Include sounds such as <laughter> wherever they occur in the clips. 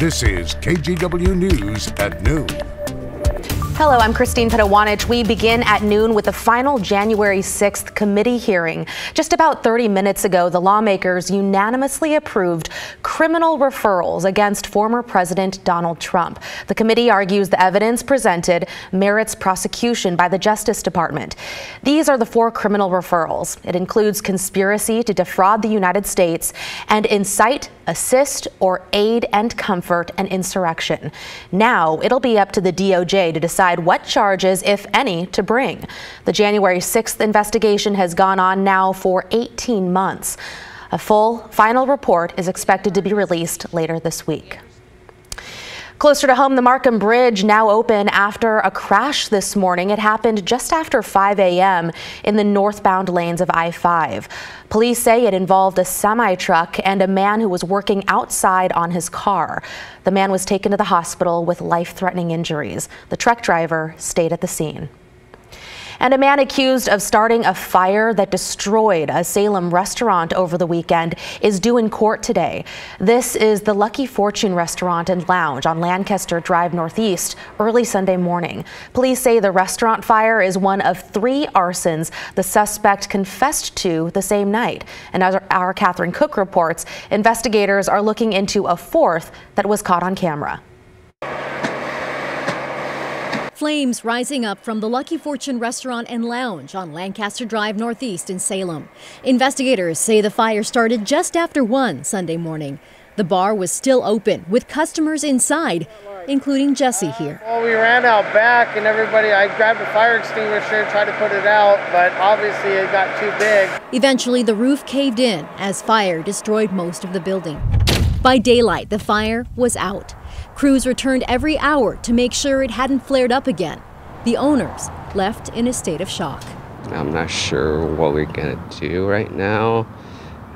This is KGW News at noon. Hello, I'm Christine Pitawanich. We begin at noon with the final January 6th committee hearing. Just about 30 minutes ago, the lawmakers unanimously approved criminal referrals against former President Donald Trump. The committee argues the evidence presented merits prosecution by the Justice Department. These are the four criminal referrals. It includes conspiracy to defraud the United States and incite, assist, or aid and comfort an insurrection. Now it'll be up to the DOJ to decide decide what charges, if any, to bring. The January 6th investigation has gone on now for 18 months. A full final report is expected to be released later this week. Closer to home, the Markham Bridge now open after a crash this morning. It happened just after 5 a.m. in the northbound lanes of I-5. Police say it involved a semi-truck and a man who was working outside on his car. The man was taken to the hospital with life-threatening injuries. The truck driver stayed at the scene. And a man accused of starting a fire that destroyed a Salem restaurant over the weekend is due in court today. This is the Lucky Fortune Restaurant and Lounge on Lancaster Drive Northeast early Sunday morning. Police say the restaurant fire is one of three arsons the suspect confessed to the same night. And as our Catherine Cook reports, investigators are looking into a fourth that was caught on camera. Flames rising up from the Lucky Fortune restaurant and lounge on Lancaster Drive Northeast in Salem. Investigators say the fire started just after 1 Sunday morning. The bar was still open with customers inside, including Jesse here. Well, we ran out back and everybody, I grabbed a fire extinguisher, tried to put it out, but obviously it got too big. Eventually, the roof caved in as fire destroyed most of the building. By daylight, the fire was out. Crews returned every hour to make sure it hadn't flared up again. The owners left in a state of shock. I'm not sure what we're gonna do right now.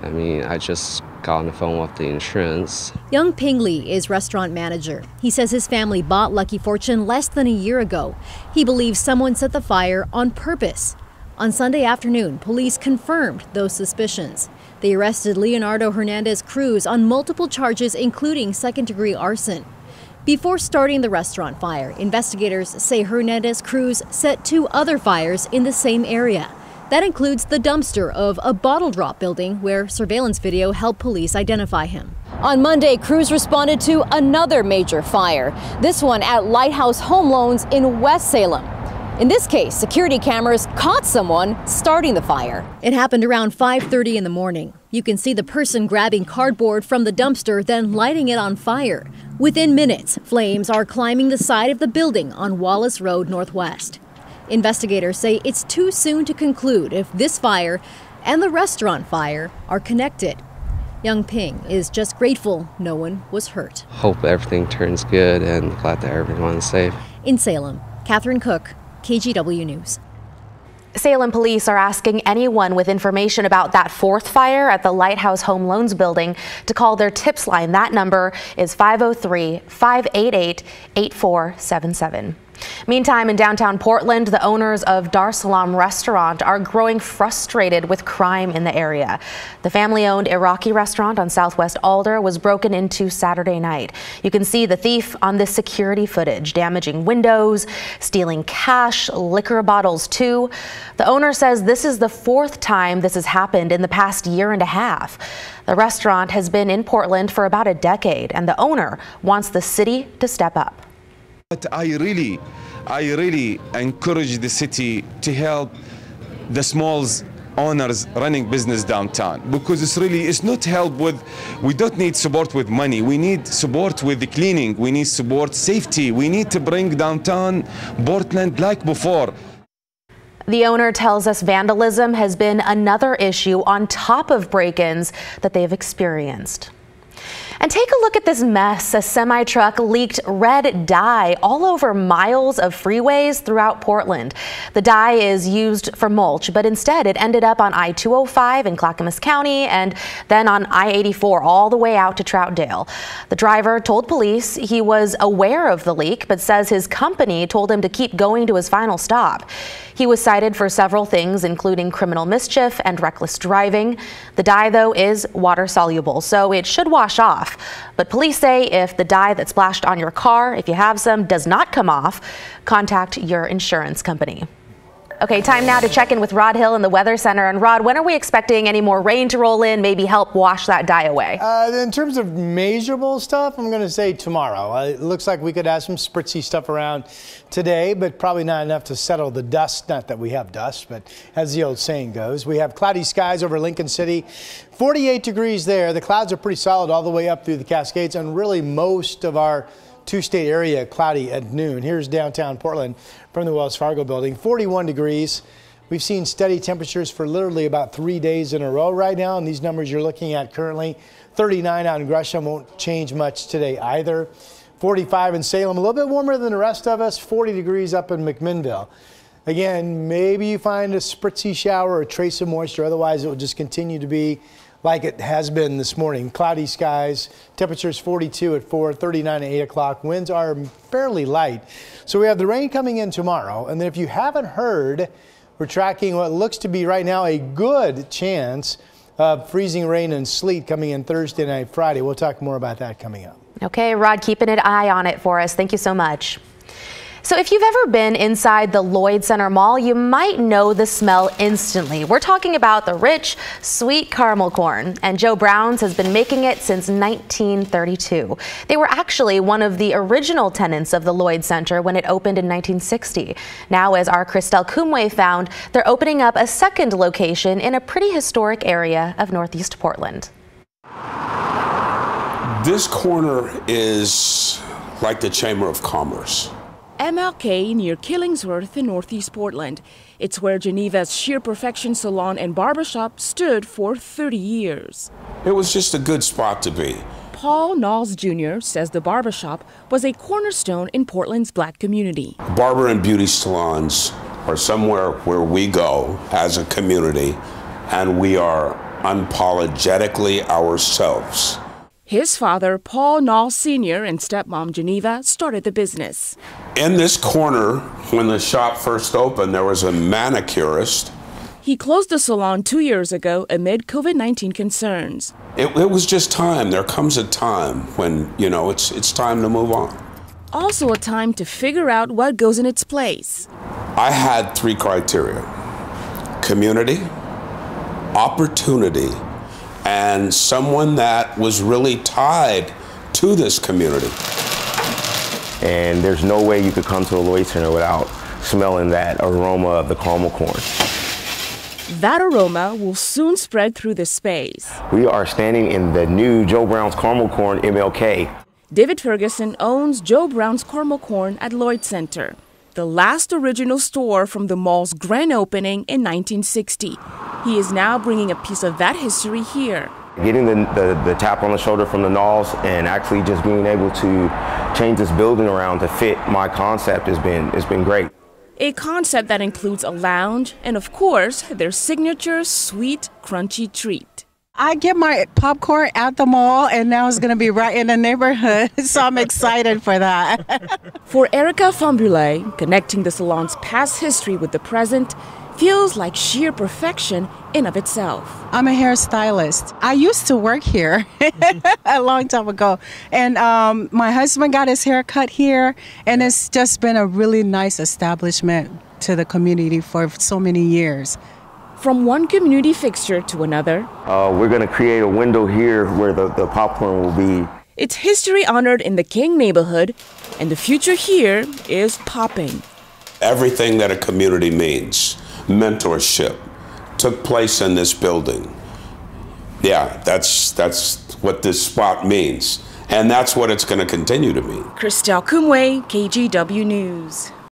I mean, I just got on the phone with the insurance. Young Ping Li is restaurant manager. He says his family bought Lucky Fortune less than a year ago. He believes someone set the fire on purpose. On Sunday afternoon, police confirmed those suspicions. They arrested Leonardo Hernandez Cruz on multiple charges, including second degree arson. Before starting the restaurant fire, investigators say Hernandez Cruz set two other fires in the same area. That includes the dumpster of a bottle drop building where surveillance video helped police identify him. On Monday, crews responded to another major fire, this one at Lighthouse Home Loans in West Salem. In this case, security cameras caught someone starting the fire. It happened around 5:30 in the morning. You can see the person grabbing cardboard from the dumpster then lighting it on fire. Within minutes, flames are climbing the side of the building on Wallace Road Northwest. Investigators say it's too soon to conclude if this fire and the restaurant fire are connected. Young Ping is just grateful no one was hurt. Hope everything turns good and glad that everyone's safe. In Salem, Catherine Cook, KGW News. Salem police are asking anyone with information about that fourth fire at the Lighthouse Home Loans building to call their tips line. That number is 503 588 8477. Meantime, in downtown Portland, the owners of Dar Salam restaurant are growing frustrated with crime in the area. The family-owned Iraqi restaurant on Southwest Alder was broken into Saturday night. You can see the thief on this security footage, damaging windows, stealing cash, liquor bottles too. The owner says this is the fourth time this has happened in the past year and a half. The restaurant has been in Portland for about a decade, and the owner wants the city to step up. But I really, I really encourage the city to help the smalls owners running business downtown. Because it's really it's not help with we don't need support with money. We need support with the cleaning. We need support safety. We need to bring downtown portland like before. The owner tells us vandalism has been another issue on top of break-ins that they've experienced and take a look at this mess. A semi truck leaked red dye all over miles of freeways throughout Portland. The dye is used for mulch, but instead it ended up on I 205 in Clackamas County and then on I 84 all the way out to Troutdale. The driver told police he was aware of the leak, but says his company told him to keep going to his final stop. He was cited for several things, including criminal mischief and reckless driving. The dye, though, is water soluble, so it should wash off off. But police say if the dye that splashed on your car, if you have some, does not come off, contact your insurance company. Okay, time now to check in with Rod Hill in the Weather Center. And Rod, when are we expecting any more rain to roll in, maybe help wash that dye away? Uh, in terms of measurable stuff, I'm going to say tomorrow. Uh, it looks like we could have some spritzy stuff around today, but probably not enough to settle the dust. Not that we have dust, but as the old saying goes, we have cloudy skies over Lincoln City. 48 degrees there. The clouds are pretty solid all the way up through the Cascades, and really most of our two state area cloudy at noon. Here's downtown Portland from the Wells Fargo building, 41 degrees. We've seen steady temperatures for literally about three days in a row right now, and these numbers you're looking at currently, 39 out in Gresham won't change much today either. 45 in Salem, a little bit warmer than the rest of us, 40 degrees up in McMinnville. Again, maybe you find a spritzy shower or trace of moisture, otherwise it will just continue to be like it has been this morning. Cloudy skies, temperatures 42 at 4, 39 at 8 o'clock. Winds are fairly light. So we have the rain coming in tomorrow. And then if you haven't heard, we're tracking what looks to be right now a good chance of freezing rain and sleet coming in Thursday night, Friday. We'll talk more about that coming up. Okay, Rod, keeping an eye on it for us. Thank you so much. So if you've ever been inside the Lloyd Center Mall, you might know the smell instantly. We're talking about the rich, sweet caramel corn, and Joe Brown's has been making it since 1932. They were actually one of the original tenants of the Lloyd Center when it opened in 1960. Now, as our Christelle Kumwe found, they're opening up a second location in a pretty historic area of Northeast Portland. This corner is like the Chamber of Commerce. MLK near Killingsworth in Northeast Portland. It's where Geneva's Shear Perfection Salon and Barbershop stood for 30 years. It was just a good spot to be. Paul Knowles Jr. says the barbershop was a cornerstone in Portland's black community. Barber and beauty salons are somewhere where we go as a community and we are unapologetically ourselves. His father, Paul Knowles Sr., and stepmom Geneva started the business. In this corner, when the shop first opened, there was a manicurist. He closed the salon two years ago amid COVID 19 concerns. It, it, was just time. There comes a time when, you know, it's, it's time to move on. Also, a time to figure out what goes in its place. I had three criteria community, opportunity, and someone that was really tied to this community. And there's no way you could come to the Lloyd Center without smelling that aroma of the caramel corn. That aroma will soon spread through the space. We are standing in the new Joe Brown's Caramel Corn MLK. David Ferguson owns Joe Brown's Caramel Corn at Lloyd Center, the last original store from the mall's grand opening in 1960. He is now bringing a piece of that history here. Getting the, the, the, tap on the shoulder from the Knowles and actually just being able to change this building around to fit my concept has been, has been great. A concept that includes a lounge and, of course, their signature sweet, crunchy treat. I get my popcorn at the mall, and now it's going to be right in the neighborhood, <laughs> so I'm excited for that. <laughs> for Erica Fambule, connecting the salon's past history with the present feels like sheer perfection in of itself. I'm a hairstylist. I used to work here <laughs> a long time ago, and um, my husband got his hair cut here, and it's just been a really nice establishment to the community for so many years. From one community fixture to another, uh, we're going to create a window here where the, the popcorn will be. It's history honored in the King neighborhood, and the future here is popping. Everything that a community means mentorship took place in this building. Yeah, that's that's what this spot means. And that's what it's going to continue to mean. Christelle Kumwe, KGW News.